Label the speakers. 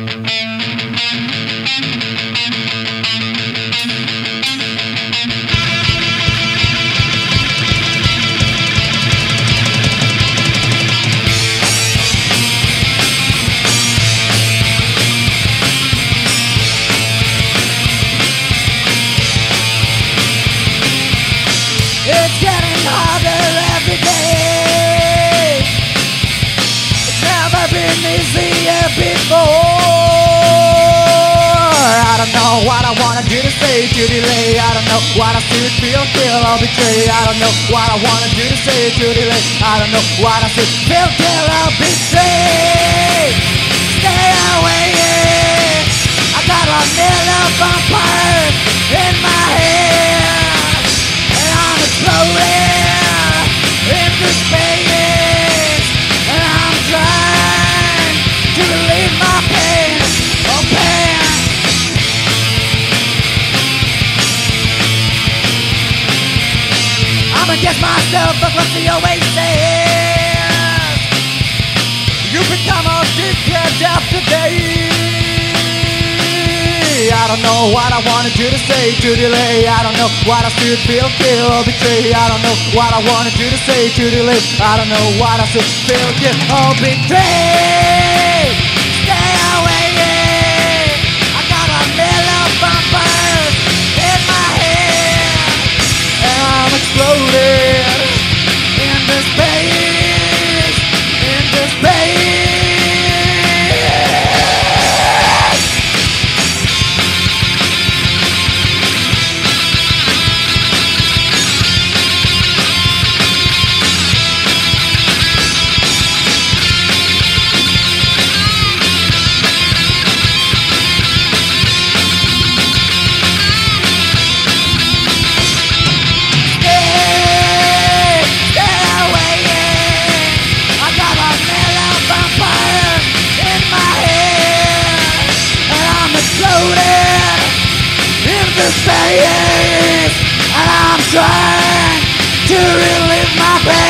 Speaker 1: It's been easier before. I don't know what I wanna do to say to delay. I don't know what I should feel, kill or betray. I don't know what I wanna do to say to delay. I don't know what I should feel, kill or betray. Stay away. I got a million vampires I'm against myself across the oasis You become addicted after day I don't know what I wanted you to say to delay. I don't know what I should feel, kill or betray. I don't know what I wanted you to say to delay. I don't know what I should feel, kill or betray. Space, and I'm trying to relieve my pain.